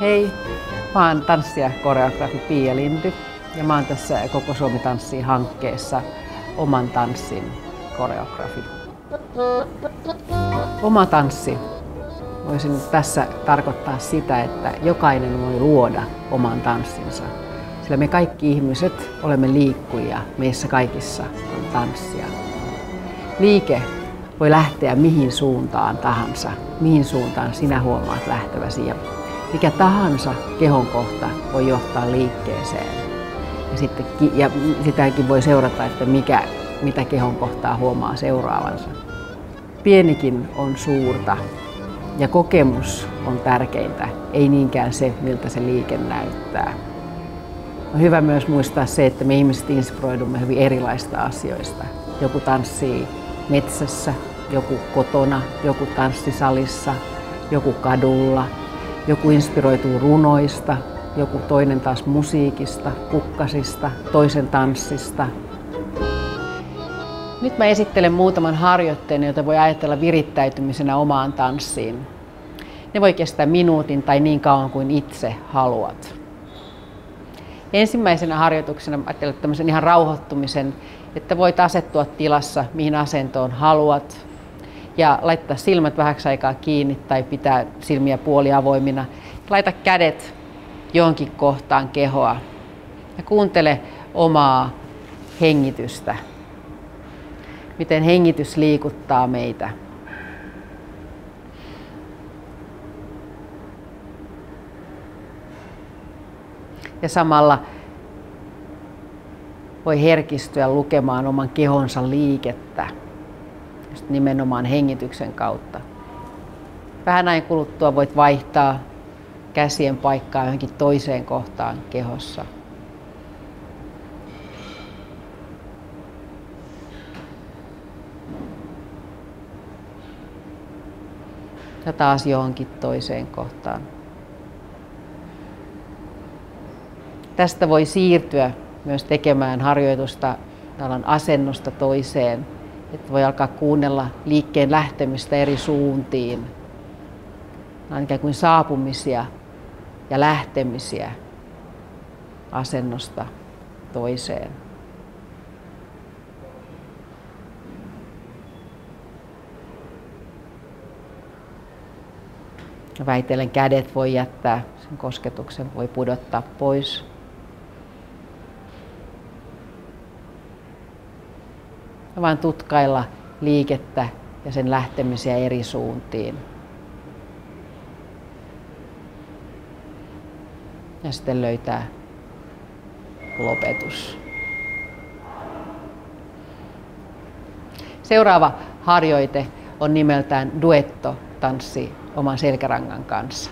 Hei, mä oon tanssija koreografi Pia Lindy ja mä oon tässä Koko Suomi tanssii hankkeessa oman tanssin koreografi. Oma tanssi voisin tässä tarkoittaa sitä, että jokainen voi luoda oman tanssinsa. Sillä me kaikki ihmiset olemme liikkujia, meissä kaikissa on tanssia. Liike voi lähteä mihin suuntaan tahansa, mihin suuntaan sinä huomaat lähteväsi. Ja mikä tahansa kehon kohta voi johtaa liikkeeseen. Ja, sitten, ja sitäkin voi seurata, että mikä, mitä kehon kohtaa huomaa seuraavansa. Pienikin on suurta ja kokemus on tärkeintä, ei niinkään se, miltä se liike näyttää. On hyvä myös muistaa se, että me ihmiset inspiroidumme hyvin erilaista asioista. Joku tanssii metsässä, joku kotona, joku tanssisalissa, joku kadulla, joku inspiroituu runoista, joku toinen taas musiikista, kukkasista, toisen tanssista. Nyt mä esittelen muutaman harjoitteen, joita voi ajatella virittäytymisenä omaan tanssiin. Ne voi kestää minuutin tai niin kauan kuin itse haluat. Ensimmäisenä harjoituksena ajattelen tämmöisen ihan rauhoittumisen, että voit asettua tilassa, mihin asentoon haluat, ja laittaa silmät vähäksi aikaa kiinni tai pitää silmiä puoliavoimina. Laita kädet johonkin kohtaan kehoa ja kuuntele omaa hengitystä. Miten hengitys liikuttaa meitä. Ja samalla voi herkistyä lukemaan oman kehonsa liikettä nimenomaan hengityksen kautta. Vähän ajan kuluttua voit vaihtaa käsien paikkaa johonkin toiseen kohtaan kehossa. Ja taas johonkin toiseen kohtaan. Tästä voi siirtyä myös tekemään harjoitusta asennosta toiseen että voi alkaa kuunnella liikkeen lähtemistä eri suuntiin. Nämä on ikään kuin saapumisia ja lähtemisiä asennosta toiseen. Väitellen kädet voi jättää, sen kosketuksen voi pudottaa pois ja vain tutkailla liikettä ja sen lähtemisiä eri suuntiin. Ja sitten löytää lopetus. Seuraava harjoite on nimeltään duetto tanssi oman selkärangan kanssa.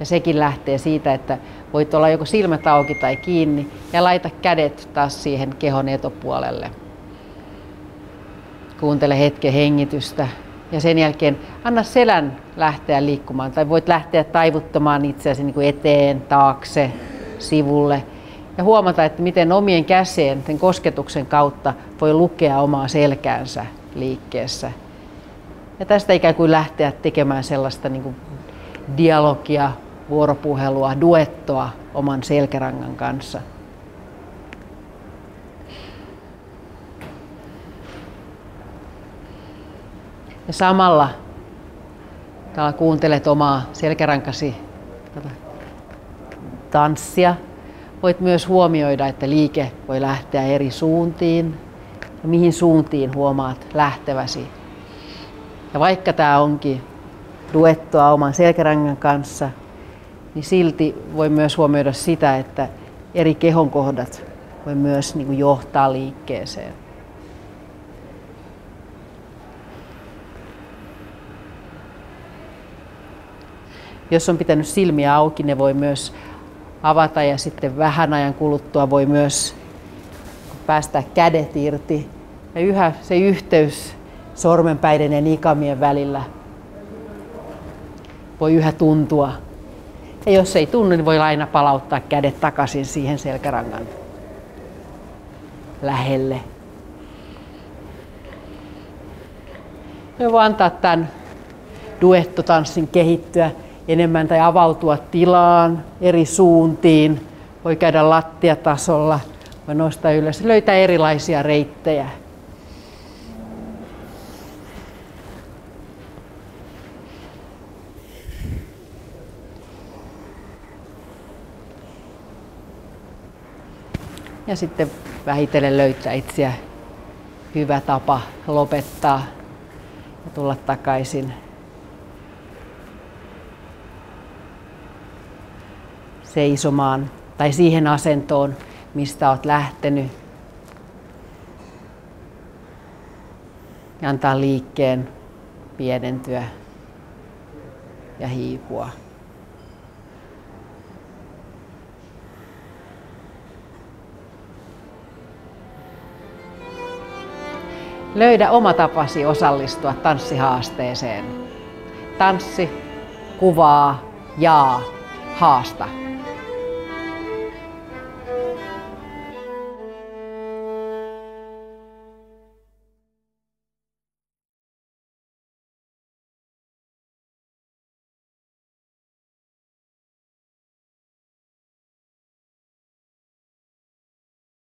Ja sekin lähtee siitä, että voit olla joko silmät auki tai kiinni ja laita kädet taas siihen kehon etupuolelle. Kuuntele hetken hengitystä ja sen jälkeen anna selän lähteä liikkumaan tai voit lähteä taivuttamaan itseäsi niin kuin eteen, taakse, sivulle ja huomata, että miten omien käsien, sen kosketuksen kautta voi lukea omaa selkäänsä liikkeessä. Ja tästä ikään kuin lähteä tekemään sellaista niin kuin dialogia, vuoropuhelua, duettoa oman selkärangan kanssa. Ja samalla täällä kuuntelet omaa selkärankasi tanssia. Voit myös huomioida, että liike voi lähteä eri suuntiin ja mihin suuntiin huomaat lähteväsi. Ja vaikka tämä onkin duettoa oman selkärangan kanssa, niin silti voi myös huomioida sitä, että eri kehonkohdat voi myös niin johtaa liikkeeseen. Jos on pitänyt silmiä auki, ne voi myös avata ja sitten vähän ajan kuluttua voi myös päästä kädet irti. Ja yhä se yhteys sormenpäiden ja nikamien välillä voi yhä tuntua. Ja jos ei tunnu, niin voi aina palauttaa kädet takaisin siihen selkärangan lähelle. Me voi antaa tämän duettotanssin kehittyä enemmän tai avautua tilaan eri suuntiin. Voi käydä lattiatasolla, voi nostaa ylös, löytää erilaisia reittejä. Ja sitten vähitellen löytää itseä hyvä tapa lopettaa ja tulla takaisin seisomaan tai siihen asentoon, mistä olet lähtenyt. Ja antaa liikkeen pienentyä ja hiipua. Löydä oma tapasi osallistua tanssihaasteeseen. Tanssi, kuvaa, jaa, haasta.